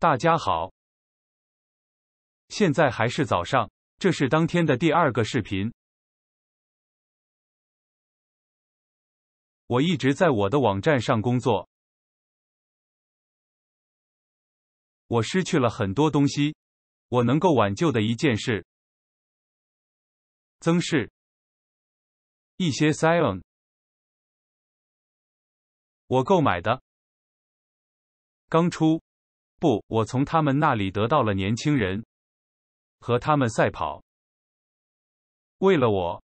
大家好，现在还是早上，这是当天的第二个视频。我一直在我的网站上工作，我失去了很多东西。我能够挽救的一件事，增是一些 Sion，我购买的刚出。不，我从他们那里得到了年轻人，和他们赛跑。为了我，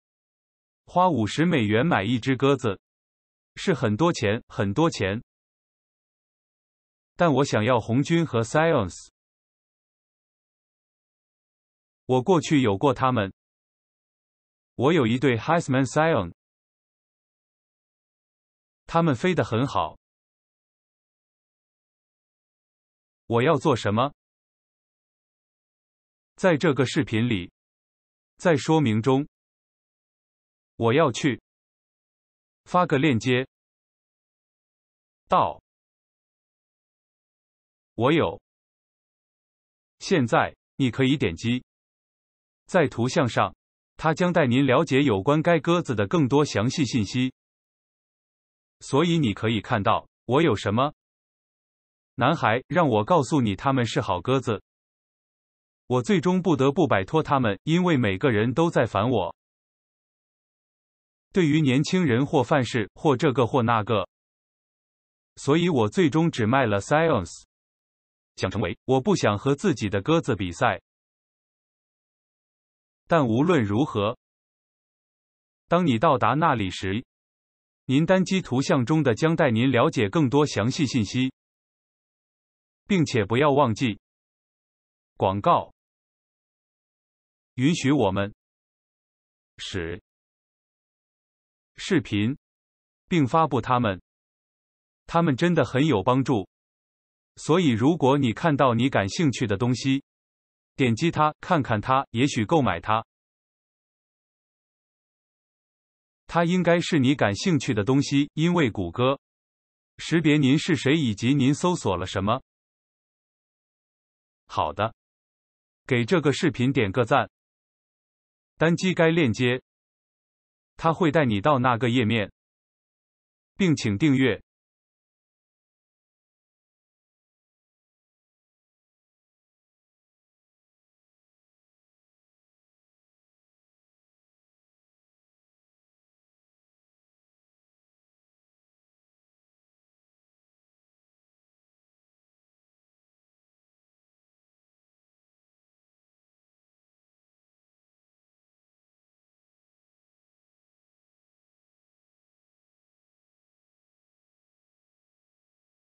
花五十美元买一只鸽子，是很多钱，很多钱。但我想要红军和 Science。我过去有过他们。我有一对 Heisman Scion，他们飞得很好。我要做什么？在这个视频里，在说明中，我要去发个链接到我有。现在你可以点击在图像上，它将带您了解有关该鸽子的更多详细信息。所以你可以看到我有什么。男孩，让我告诉你，他们是好鸽子。我最终不得不摆脱他们，因为每个人都在烦我。对于年轻人或范式或这个或那个，所以我最终只卖了 Science。想成为，我不想和自己的鸽子比赛。但无论如何，当你到达那里时，您单击图像中的将带您了解更多详细信息。并且不要忘记。广告，允许我们。使。视频。并发布它们，它们真的很有帮助。所以，如果你看到你感兴趣的东西，点击它，看看它，也许购买它。它应该是你感兴趣的东西，因为谷歌。识别您是谁以及您搜索了什么。好的，给这个视频点个赞。单击该链接，它会带你到那个页面，并请订阅。